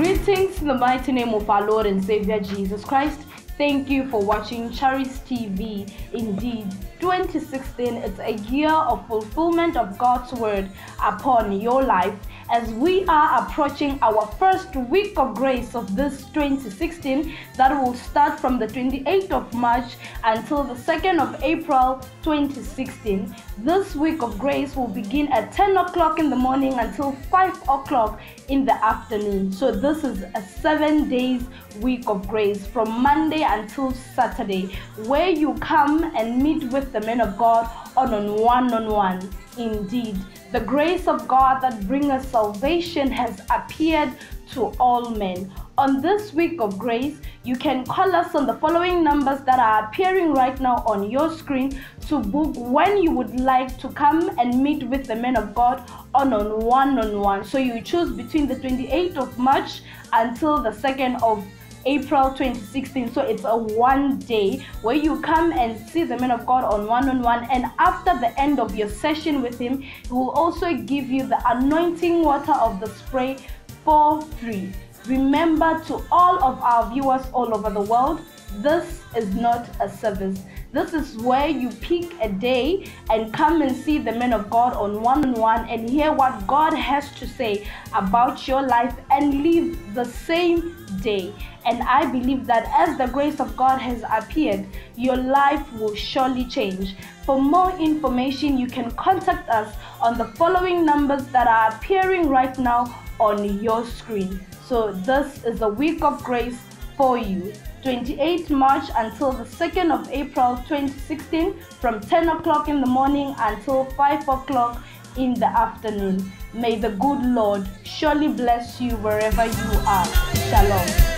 Greetings in the mighty name of our Lord and Savior Jesus Christ. Thank you for watching Charis TV. Indeed, 2016 is a year of fulfillment of God's word upon your life as we are approaching our first week of grace of this 2016 that will start from the 28th of March until the 2nd of April 2016. This week of grace will begin at 10 o'clock in the morning until 5 o'clock in the afternoon. So, this is a seven days week of grace from Monday until Saturday, where you come and meet with the men of God on one on one. Indeed, the grace of God that brings salvation has appeared to all men. On this week of grace, you can call us on the following numbers that are appearing right now on your screen to book when you would like to come and meet with the men of God on on one on one. So you choose between the 28th of March until the 2nd of April 2016. So it's a one day where you come and see the man of God on one on one. And after the end of your session with him, he will also give you the anointing water of the spray for free. Remember to all of our viewers all over the world, this is not a service. This is where you pick a day and come and see the men of God on one on one and hear what God has to say about your life and live the same day. And I believe that as the grace of God has appeared, your life will surely change. For more information, you can contact us on the following numbers that are appearing right now on your screen. So, this is a week of grace for you. 28th March until the 2nd of April 2016 from 10 o'clock in the morning until 5 o'clock in the afternoon. May the good Lord surely bless you wherever you are. Shalom.